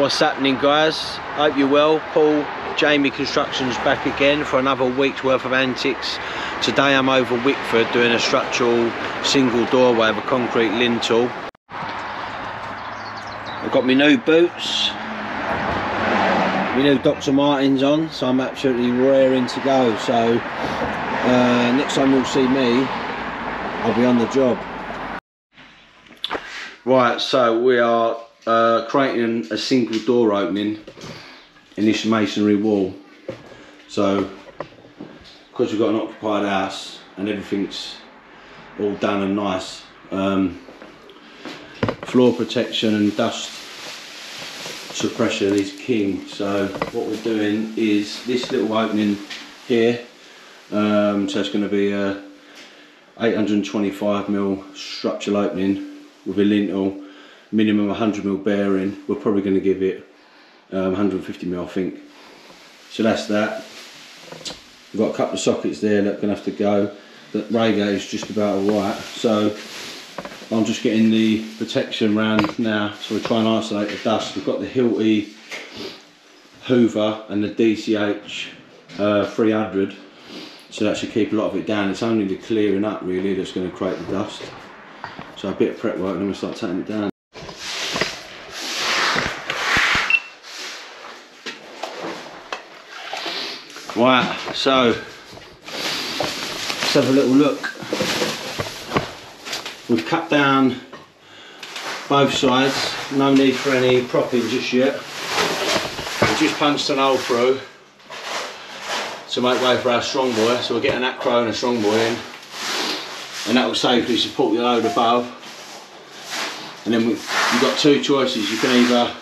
What's happening guys? Hope you're well. Paul, Jamie Constructions back again for another week's worth of antics. Today I'm over Wickford doing a structural single doorway with a concrete lintel. I've got my new boots, my new Dr. Martens on, so I'm absolutely raring to go. So uh, next time you'll see me, I'll be on the job. Right, so we are uh, creating a single door opening in this masonry wall. So, because we've got an occupied house and everything's all done and nice, um, floor protection and dust suppression is king. So what we're doing is this little opening here, um, so it's going to be a 825 mil structural opening with a lintel, minimum 100 mil bearing. We're probably going to give it um, 150 mil, I think. So that's that. We've got a couple of sockets there that are going to have to go. The radiator is just about alright. So I'm just getting the protection round now. So we try and isolate the dust. We've got the Hilti Hoover and the DCH uh, 300. So that should keep a lot of it down. It's only the clearing up really that's going to create the dust. So a bit of prep work and then we'll start taking it down. Right, so let's have a little look. We've cut down both sides, no need for any propping just yet. We've just punched an hole through to make way for our strong boy, so we're getting that crow and a strong boy in and that will safely support the load above. And then you've got two choices. You can either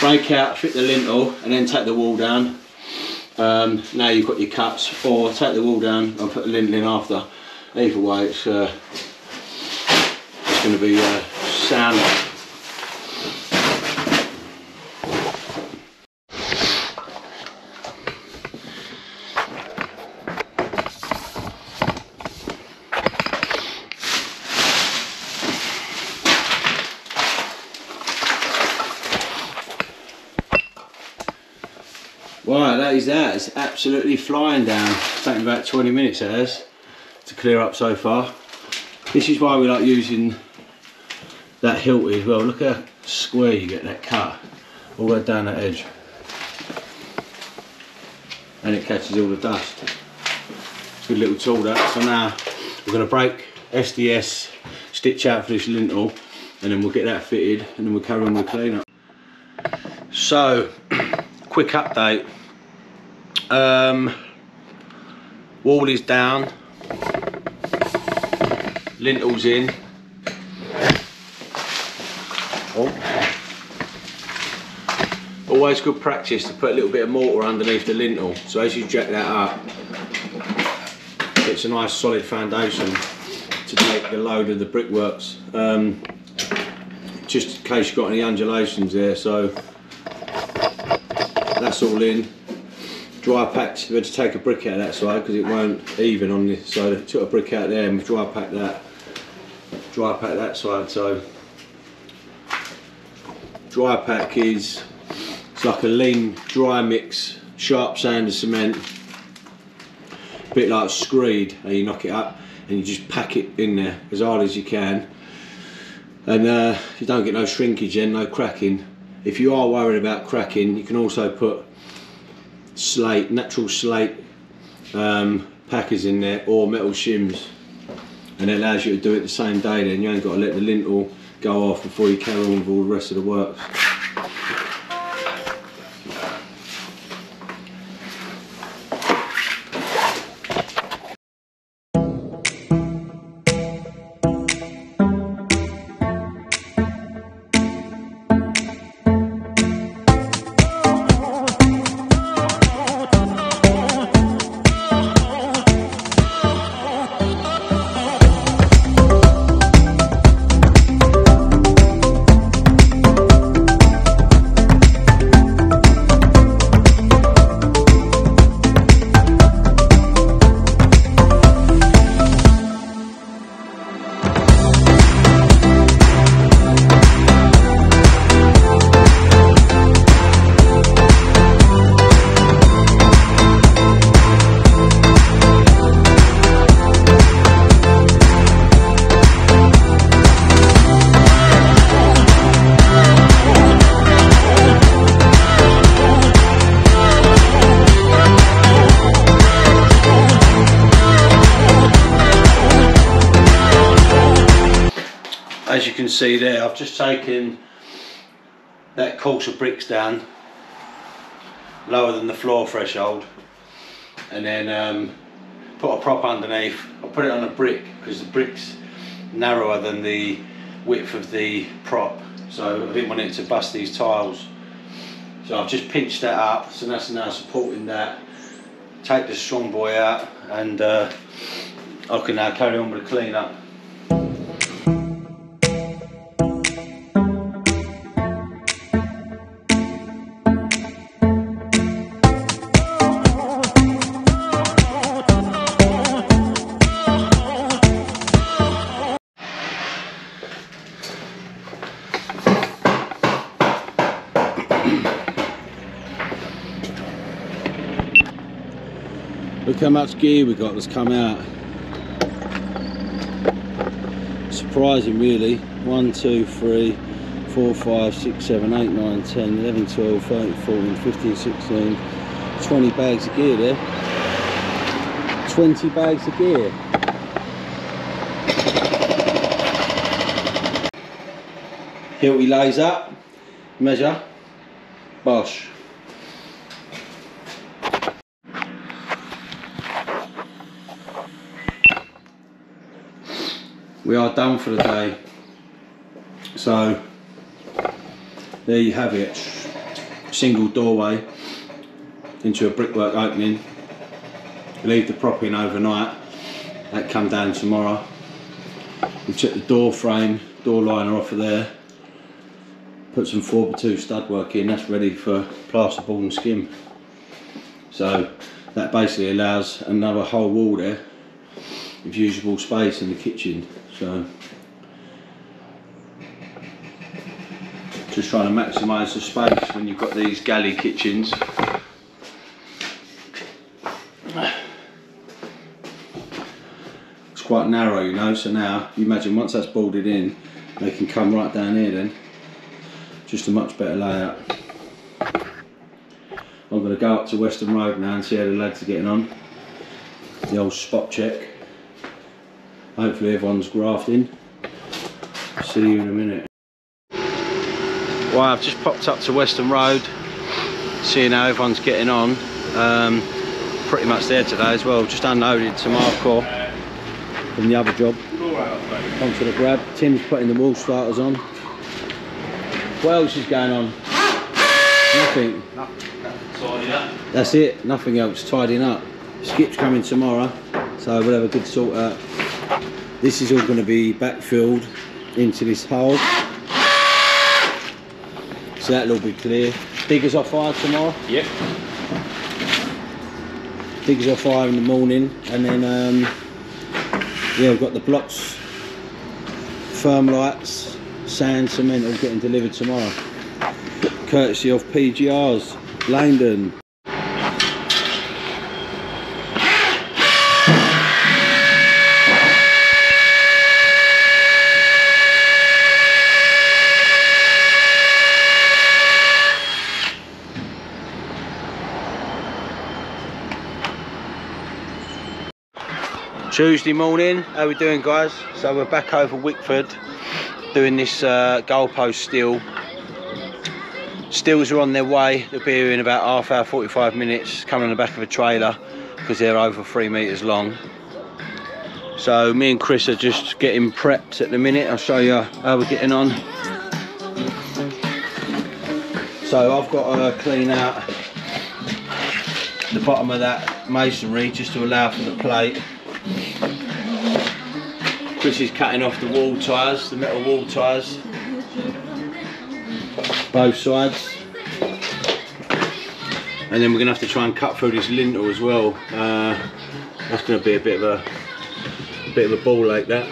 break out, fit the lintel, and then take the wall down. Um, now you've got your cuts, or take the wall down and put the lintel in after. Either way, it's uh, it's going to be uh, sound. Right, that is that. It's absolutely flying down. It's taken about 20 minutes it has to clear up so far. This is why we like using that Hilti as well. Look how square you get that cut all the way down that edge. And it catches all the dust. It's a good little tool that. So now we're going to break SDS, stitch out for this lintel and then we'll get that fitted and then we'll carry on with the cleanup. So, quick update. Um, wall is down, lintels in. Oh. Always good practice to put a little bit of mortar underneath the lintel. So as you jack that up, it's a nice solid foundation to take the load of the brickworks. Um, just in case you've got any undulations there, so that's all in. Dry packed, we had to take a brick out of that side because it won't even on this side. So Took a brick out there and we dry packed that. Dry pack that side, so dry pack is it's like a lean dry mix, sharp sand and cement. A bit like screed, and you knock it up and you just pack it in there as hard as you can. And uh, you don't get no shrinkage in, no cracking. If you are worried about cracking, you can also put slate, natural slate um, packers in there or metal shims and it allows you to do it the same day then you ain't got to let the lintel go off before you carry on with all the rest of the works. See there, I've just taken that course of bricks down lower than the floor threshold and then um, put a prop underneath. I put it on a brick because the brick's narrower than the width of the prop so I didn't want it to bust these tiles. So I've just pinched that up so that's now supporting that. Take the strong boy out and uh, I can now carry on with the clean up. Look how much gear we got that's come out. Surprising really. 1, 2, 3, 4, 5, 6, 7, 8, 9, 10, 11, 12, 13, 14, 15, 16, 20 bags of gear there. 20 bags of gear. Hilti lays up, measure, bosh. We are done for the day. So there you have it. Single doorway into a brickwork opening. Leave the prop in overnight. That come down tomorrow. We took the door frame door liner off of there. Put some 4x2 stud work in. That's ready for plasterboard and skim. So that basically allows another whole wall there of usable space in the kitchen so just trying to maximise the space when you've got these galley kitchens. It's quite narrow you know so now you imagine once that's boarded in they can come right down here then. Just a much better layout. I'm going to go up to Western Road now and see how the lads are getting on. The old spot check. Hopefully everyone's grafting. See you in a minute. Well, I've just popped up to Western Road, seeing how everyone's getting on. Um, pretty much there today as well. Just unloaded some hardcore from the other job. Onto the grab. Tim's putting the wall starters on. What else is going on? Nothing. That's it. Nothing else. Tidying up. Skip's coming tomorrow, so we'll have a good sort out. This is all going to be backfilled into this hole. So that'll all be clear. Diggers off fire tomorrow? Yep. Diggers off fire in the morning and then um, yeah we've got the blocks, Thermalites, sand, cement all getting delivered tomorrow. Courtesy of PGRs, Langdon. Tuesday morning, how we doing guys? So we're back over Wickford doing this uh, goalpost steel. Steels are on their way, they'll be here in about half hour, 45 minutes, coming on the back of a trailer because they're over three metres long. So me and Chris are just getting prepped at the minute, I'll show you how we're getting on. So I've got to clean out the bottom of that masonry just to allow for the plate Chris is cutting off the wall tyres, the metal wall tyres, both sides. And then we're going to have to try and cut through this lintel as well. Uh, that's going to be a bit of a, a bit of a ball like that.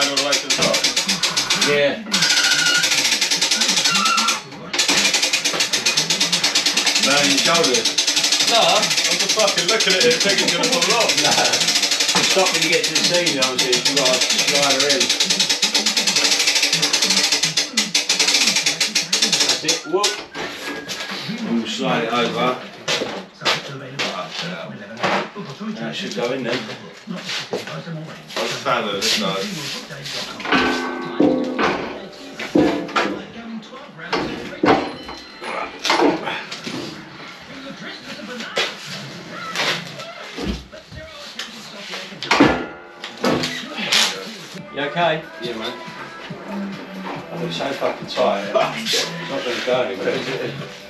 Okay, going all the way to the top. Yeah. Burning your shoulders. Nah, I'm just fucking looking at it thinking it's gonna fall off. Nah. Stop when you get to the scene, obviously, you've got to slide her in. That's it, whoop. And we'll slide it over. That should go in then. I'm just a fan of this side. You okay? Yeah, man. I'm so fucking tired. It's not going to go anywhere,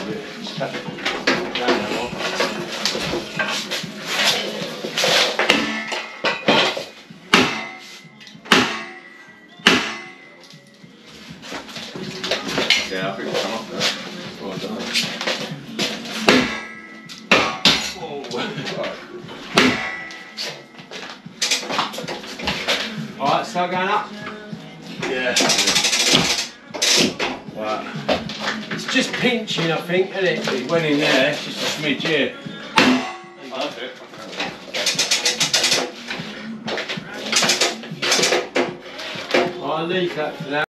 That now.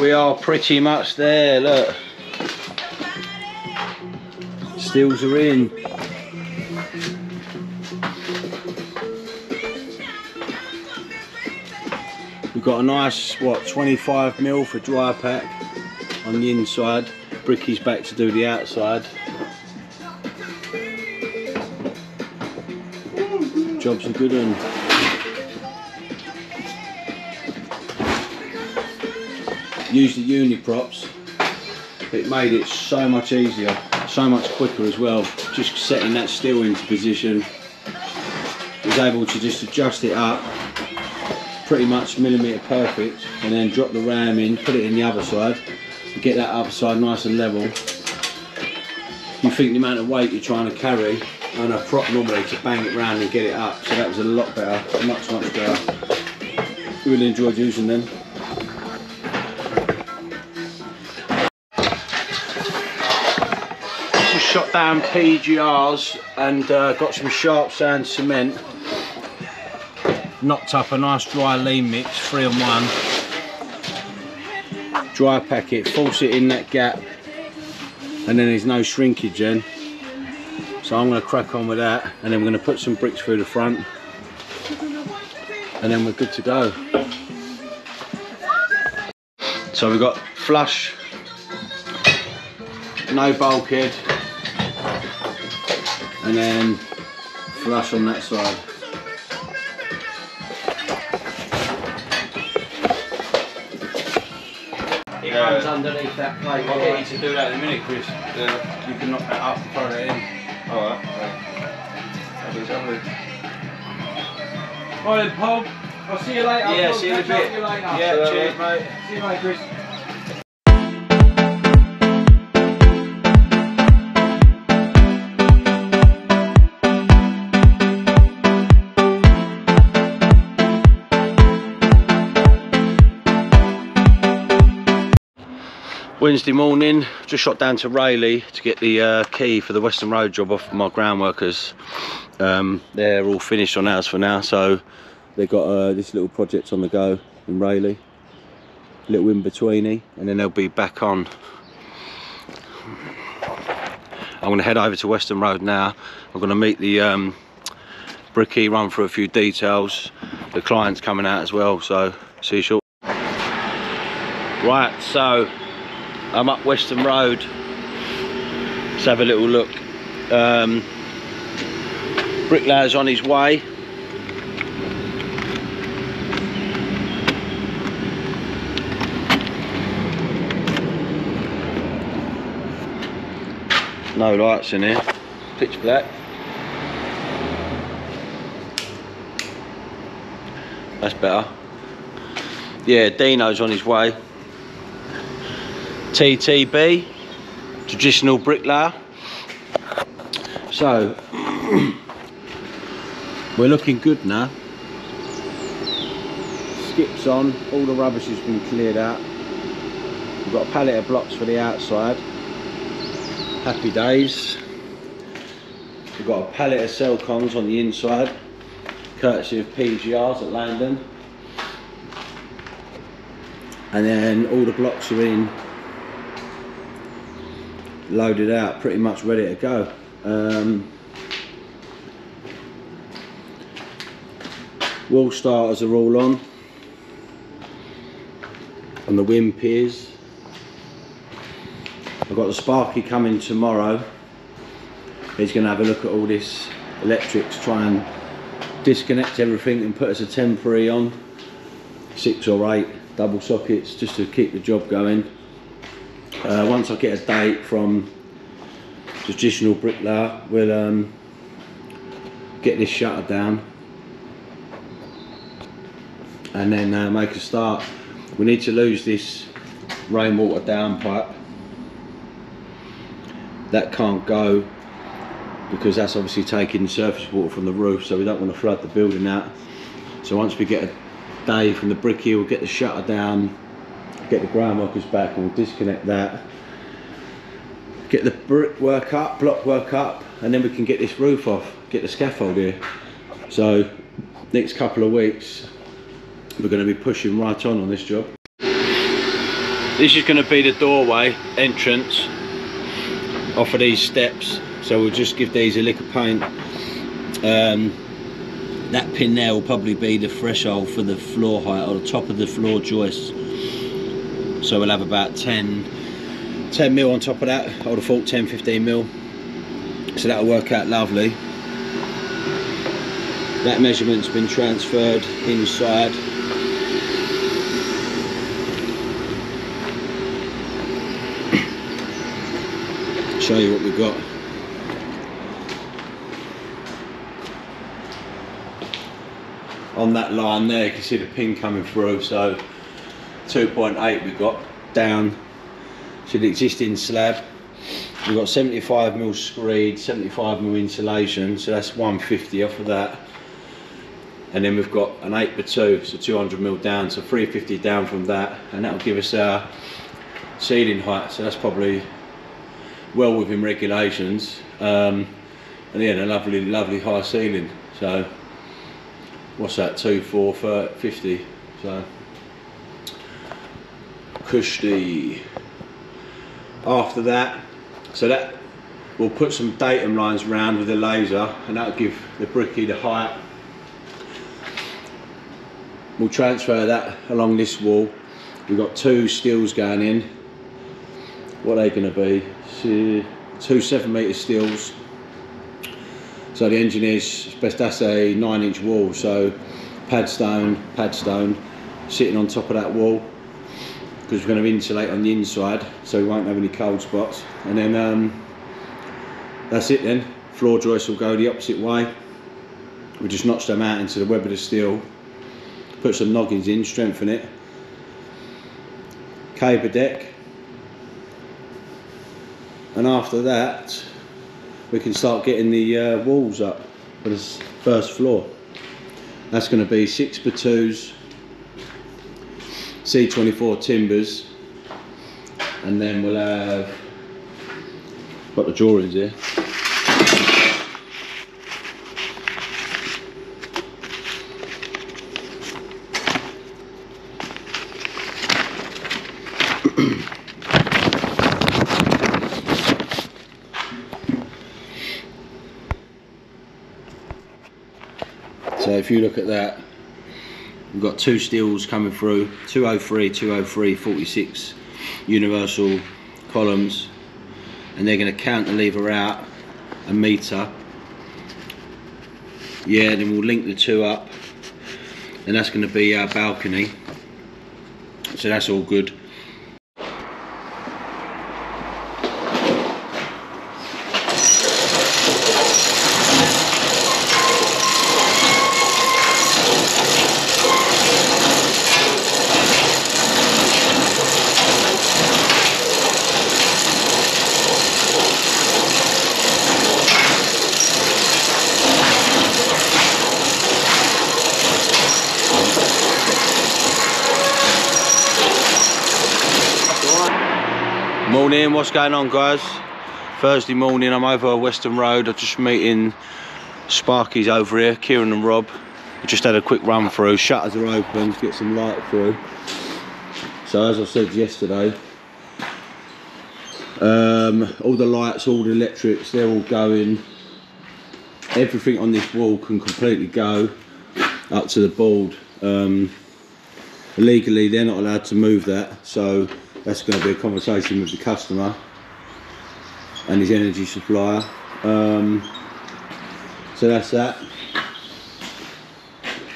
We are pretty much there, look. Steels are in. We've got a nice, what, 25 mil for dry pack on the inside. Bricky's back to do the outside. Job's a good one. Use the uni props. It made it so much easier, so much quicker as well. Just setting that steel into position. Was able to just adjust it up pretty much millimetre perfect and then drop the ram in, put it in the other side get that other side nice and level. You think the amount of weight you're trying to carry on a prop normally to bang it round and get it up, so that was a lot better, much much better. Really enjoyed using them. Shot down PGRs and uh, got some sharp sand cement. Knocked up a nice dry lean mix, three on one. Dry packet, force it in that gap, and then there's no shrinkage then. So I'm going to crack on with that, and then we're going to put some bricks through the front, and then we're good to go. So we've got flush, no bulkhead, and then flush on that side. It runs underneath that plate. I'll get you to do that in a minute, Chris. Yeah. You can knock that up and throw that in. Alright. Lovely, lovely. Right then, Paul. I'll see you later. Yeah, I'll see you in a bit. with you later. Yeah, cheers, mate. See you later, Chris. Wednesday morning, just shot down to Rayleigh to get the uh, key for the Western Road job off my ground workers. Um, they're all finished on ours for now, so they've got uh, this little project on the go in Rayleigh. Little in-betweeny, and then they'll be back on. I'm going to head over to Western Road now. I'm going to meet the um, run through a few details. The client's coming out as well, so see you shortly. Right, so I'm up Western Road. Let's have a little look. Um, bricklayer's on his way. No lights in here. Pitch black. That's better. Yeah, Dino's on his way. TTB, traditional bricklayer. So, we're looking good now. Skips on, all the rubbish has been cleared out. We've got a pallet of blocks for the outside. Happy days. We've got a pallet of Celcons on the inside, courtesy of PGRs at Landon. And then all the blocks are in loaded out, pretty much ready to go. Um, wall starters are all on, and the wind piers. I've got the Sparky coming tomorrow. He's going to have a look at all this electrics, try and disconnect everything and put us a temporary on. Six or eight double sockets just to keep the job going. Uh, once I get a date from traditional bricklayer, we'll um, get this shutter down and then uh, make a start. We need to lose this rainwater down pipe. That can't go because that's obviously taking surface water from the roof, so we don't want to flood the building out. So once we get a day from the brickie, we'll get the shutter down, get the ground workers back and we'll disconnect that. Get the brickwork up block work up and then we can get this roof off get the scaffold here. So next couple of weeks we're going to be pushing right on on this job. This is going to be the doorway entrance off of these steps. So we'll just give these a lick of paint. Um, that pin there will probably be the threshold for the floor height or the top of the floor joist so we'll have about 10 10 mil on top of that. I would have thought 10 15 mil. So that'll work out lovely. That measurement's been transferred inside. Show you what we've got. On that line there you can see the pin coming through so 2.8 we've got down to the existing slab. We've got 75 mil screed, 75 mil insulation, so that's 150 off of that. And then we've got an 8 by 2, so 200 mil down, so 350 down from that, and that'll give us our ceiling height. So that's probably well within regulations. Um, and yeah, a lovely, lovely high ceiling. So what's that? 2, 4, 50. So cushy after that so that we'll put some datum lines around with the laser and that'll give the brickie the height. We'll transfer that along this wall. We've got two steels going in. What are they going to be two seven meter steels. So the engineers best that's a nine inch wall so pad stone pad stone sitting on top of that wall because we're going to insulate on the inside so we won't have any cold spots and then um, that's it then floor joists will go the opposite way we just notch them out into the web of the steel put some noggins in, strengthen it. Caberdek. And after that, we can start getting the uh, walls up for the first floor. That's going to be six by twos, C24 timbers, and then we'll have got the drawings here. So if you look at that, we've got two steels coming through, 203, 203, 46 universal columns, and they're going to cantilever out a meter. Yeah, then we'll link the two up, and that's going to be our balcony. So that's all good. Morning, what's going on guys? Thursday morning, I'm over Western Road. I'm just meeting Sparkies over here, Kieran and Rob. We just had a quick run through, shutters are open, to get some light through. So as I said yesterday, um, all the lights, all the electrics, they're all going. Everything on this wall can completely go up to the board. Um, legally, they're not allowed to move that, so that's going to be a conversation with the customer and his energy supplier. Um, so that's that.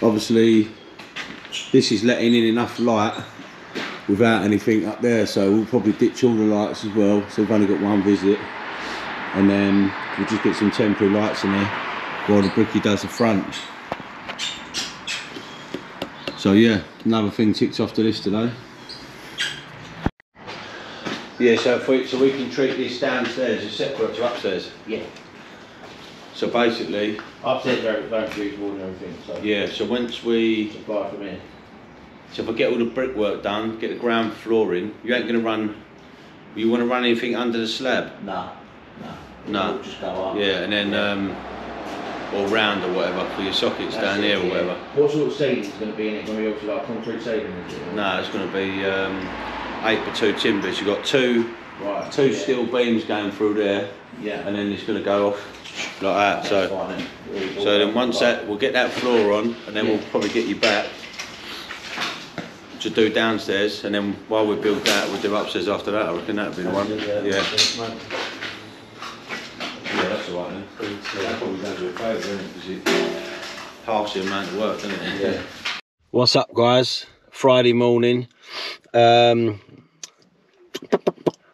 Obviously, this is letting in enough light without anything up there, so we'll probably ditch all the lights as well. So we've only got one visit, and then we'll just get some temporary lights in there while the bricky does the front. So yeah, another thing ticked off the list today. Yeah, so if we, so we can treat this downstairs as separate to upstairs. Yeah. So basically, Upstairs very, very feasible and everything, so. yeah. So once we, Supply from here. so if I get all the brickwork done, get the ground floor in, you ain't gonna run. You want to run anything under the slab? Nah, nah. No. It'll just go up. Yeah, and then um, or round or whatever for your sockets That's down it, here or yeah. whatever. What sort of ceiling's going to be in it? Going to be obviously like concrete ceiling, is it? No, it's going to be um, eight by two timbers. You've got two Right. two yeah. steel beams going through there, Yeah. and then it's going to go off like that. That's So. fine then. So then once right. that, we'll get that floor on and then we'll probably get you back to do downstairs and then while we build that, we'll do upstairs after that. I reckon that'd be the one. Yeah. Yeah, that's all right then. That probably does you a favour, isn't it halves the amount of work, doesn't it? Yeah. What's up, guys? Friday morning. Um,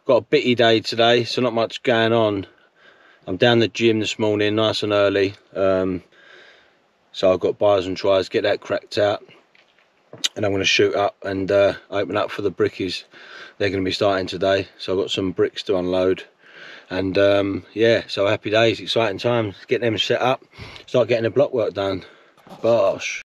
got a bitty day today, so not much going on. I'm down the gym this morning, nice and early. Um, so I've got bars and tries, get that cracked out, and I'm going to shoot up and uh, open up for the brickies. They're going to be starting today, so I've got some bricks to unload. And um, yeah, so happy days, exciting times. Get them set up, start getting the block work done. Bosh.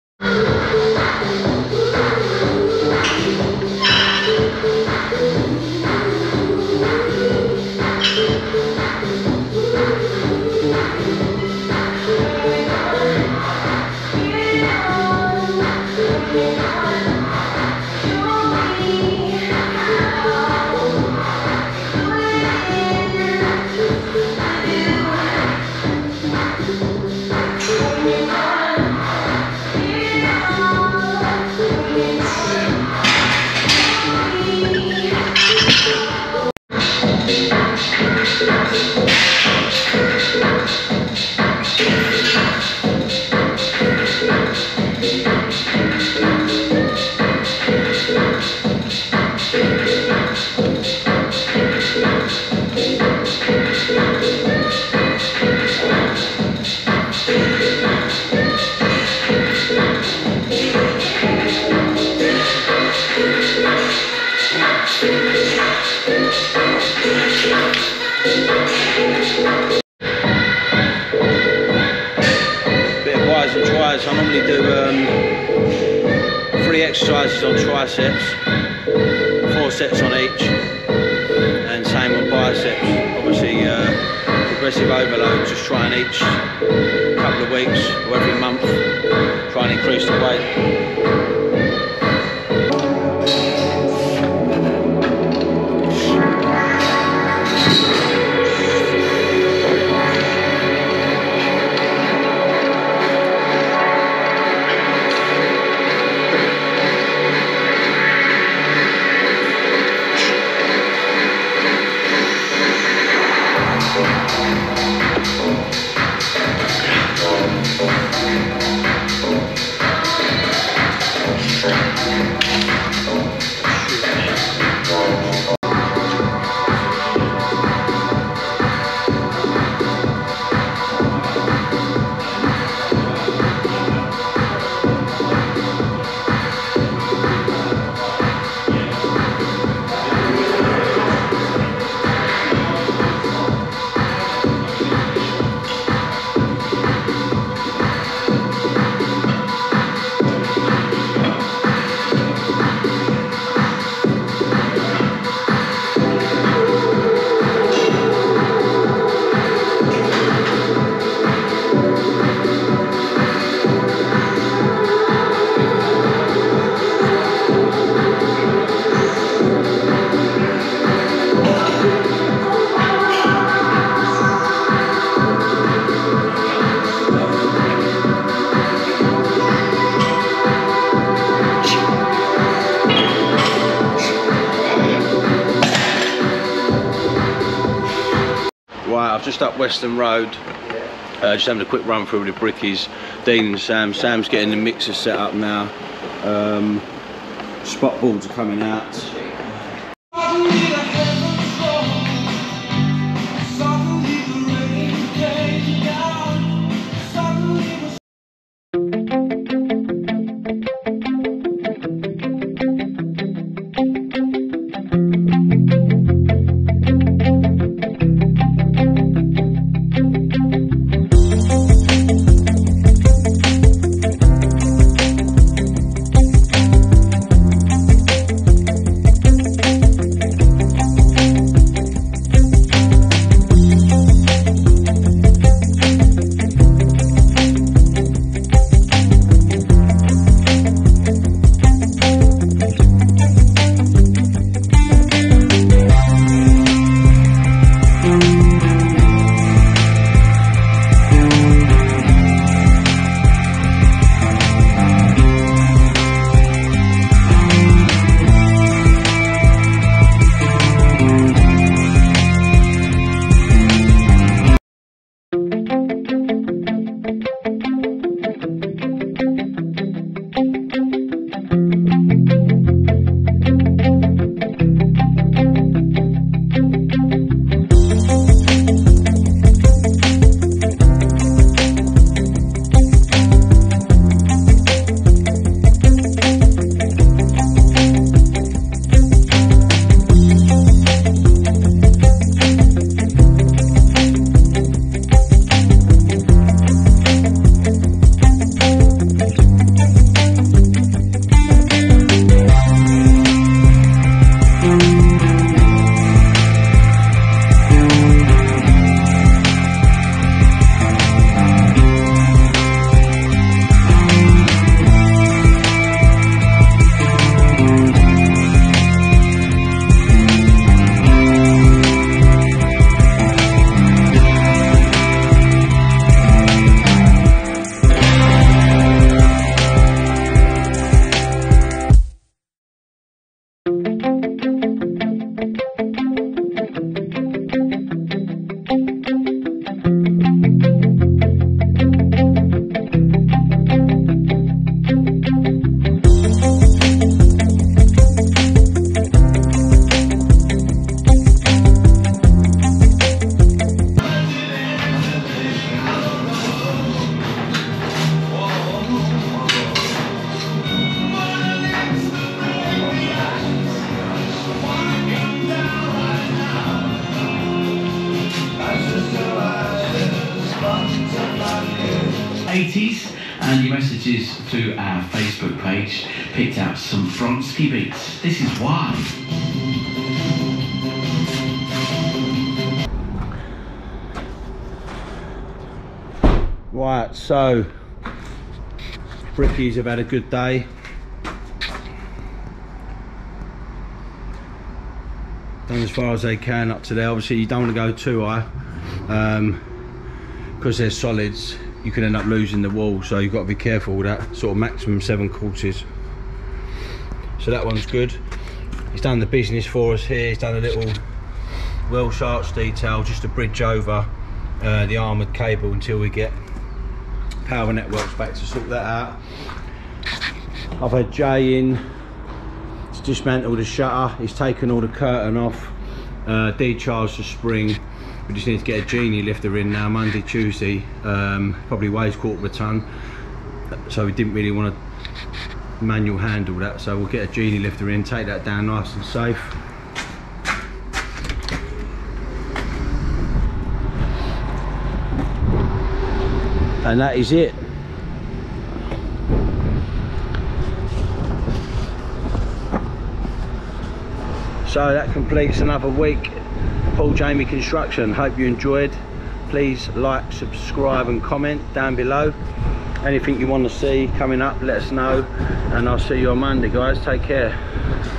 Western Road. Uh, just having a quick run through the brickies. Dean and Sam. Sam's getting the mixer set up now. Um, spot boards are coming out. Have had a good day. Done as far as they can up to there. Obviously, you don't want to go too high because they're solids. You can end up losing the wall, so you've got to be careful with that. Sort of maximum seven courses. So that one's good. He's done the business for us here. He's done a little well arch detail just to bridge over uh, the armoured cable until we get power networks back to sort that out. I've had Jay in to dismantle the shutter. He's taken all the curtain off, uh, decharged the spring. We just need to get a genie lifter in now, Monday, Tuesday. Um, probably weighs quarter of a ton, so we didn't really want to manual handle that. So we'll get a genie lifter in, take that down nice and safe. And that is it. So that completes another week. Paul Jamie Construction hope you enjoyed. Please like subscribe and comment down below. Anything you want to see coming up let us know. And I'll see you on Monday guys. Take care